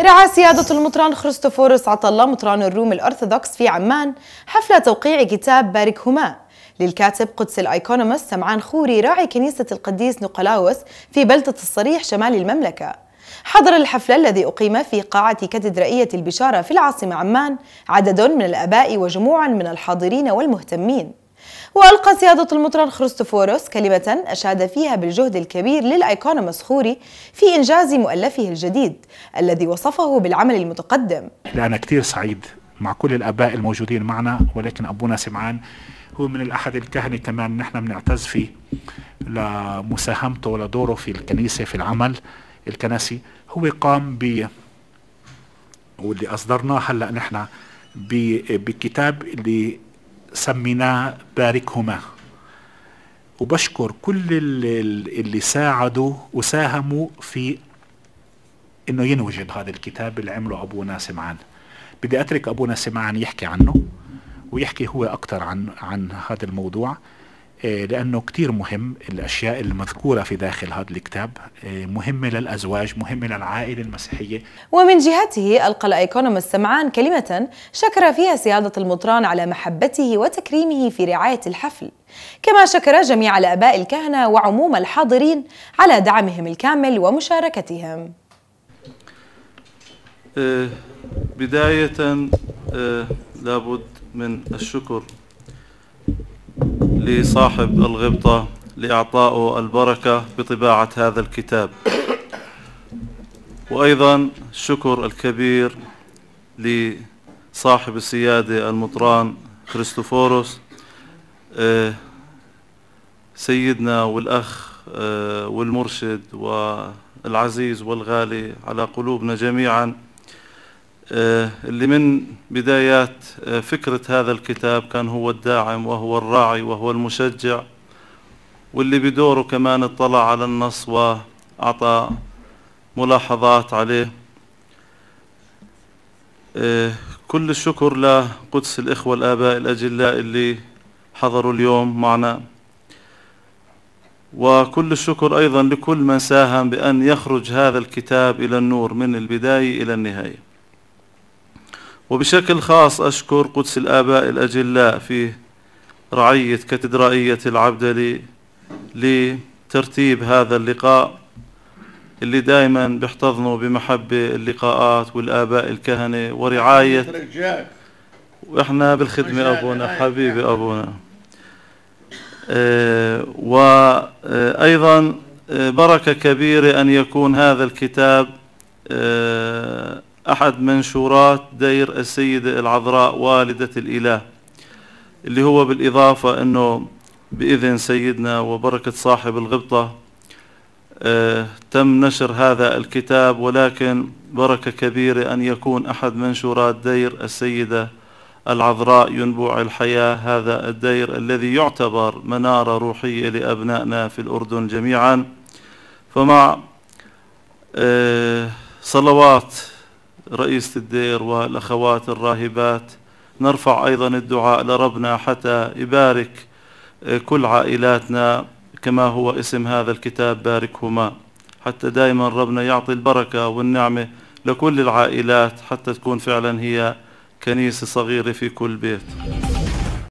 رعى سيادة المطران خريستوفورس عطلة مطران الروم الأرثوذكس في عمان حفل توقيع كتاب بارك هما. للكاتب قدس الأيكونومست سمعان خوري راعي كنيسة القديس نقلاوس في بلدة الصريح شمال المملكة. حضر الحفل الذي أقيم في قاعة كاتدرائية البشارة في العاصمة عمان عدد من الآباء وجموع من الحاضرين والمهتمين. وألقى سيادة المطران خريستوفوروس كلمة أشاد فيها بالجهد الكبير للأيكونوموس خوري في إنجاز مؤلفه الجديد الذي وصفه بالعمل المتقدم. أنا كثير سعيد مع كل الآباء الموجودين معنا ولكن أبونا سمعان هو من الأحد الكهنة كمان نحن بنعتز فيه لمساهمته ولدوره في الكنيسة في العمل الكنسي. هو قام ب واللي أصدرناه هلأ نحن بكتاب اللي سميناه باركهما. وبشكر كل اللي, اللي ساعدوا وساهموا في إنه ينوجد هذا الكتاب اللي عمله ابونا سمعان بدي أترك ابونا سمعان يحكي عنه ويحكي هو أكثر عن عن هذا الموضوع. لأنه كتير مهم الأشياء المذكورة في داخل هذا الكتاب آه، مهمة للأزواج مهمة للعائلة المسيحية. ومن جهته ألقى الأيكونوم السمعان كلمة شكر فيها سيادة المطران على محبته وتكريمه في رعاية الحفل. كما شكر جميع الآباء الكهنة وعموم الحاضرين على دعمهم الكامل ومشاركتهم. آه، بداية لابد من الشكر. لصاحب الغبطة لإعطائه البركة بطباعة هذا الكتاب. وأيضا الشكر الكبير لصاحب السيادة المطران كريستوفوروس آه، سيدنا والأخ آه، والمرشد والعزيز والغالي على قلوبنا جميعا. اللي من بدايات آه، فكرة هذا الكتاب كان هو الداعم وهو الراعي وهو المشجع واللي بدوره كمان اطلع على النص وأعطى ملاحظات عليه. آه، كل الشكر لقدس الإخوة الآباء الأجلاء اللي حضروا اليوم معنا. وكل الشكر أيضا لكل من ساهم بأن يخرج هذا الكتاب إلى النور من البداية إلى النهاية. وبشكل خاص أشكر قدس الآباء الأجلاء في رعية كاتدرائية العبدلي لترتيب هذا اللقاء اللي دائما بيحتضنوا بمحبة اللقاءات والآباء الكهنة ورعاية وإحنا بالخدمة أبونا حبيبي أبونا. آه وأيضا آه، بركة كبيرة أن يكون هذا الكتاب آه أحد منشورات دير السيدة العذراء والدة الإله اللي هو بالإضافة أنه بإذن سيدنا وبركة صاحب الغبطة آه تم نشر هذا الكتاب ولكن بركة كبيرة أن يكون أحد منشورات دير السيدة العذراء ينبوع الحياة هذا الدير الذي يعتبر منارة روحية لأبنائنا في الأردن جميعا. فمع آه صلوات رئيسة الدير والأخوات الراهبات. نرفع أيضا الدعاء لربنا حتى يبارك كل عائلاتنا كما هو اسم هذا الكتاب باركهما. حتى دائما ربنا يعطي البركة والنعمة لكل العائلات حتى تكون فعلا هي كنيسة صغيرة في كل بيت.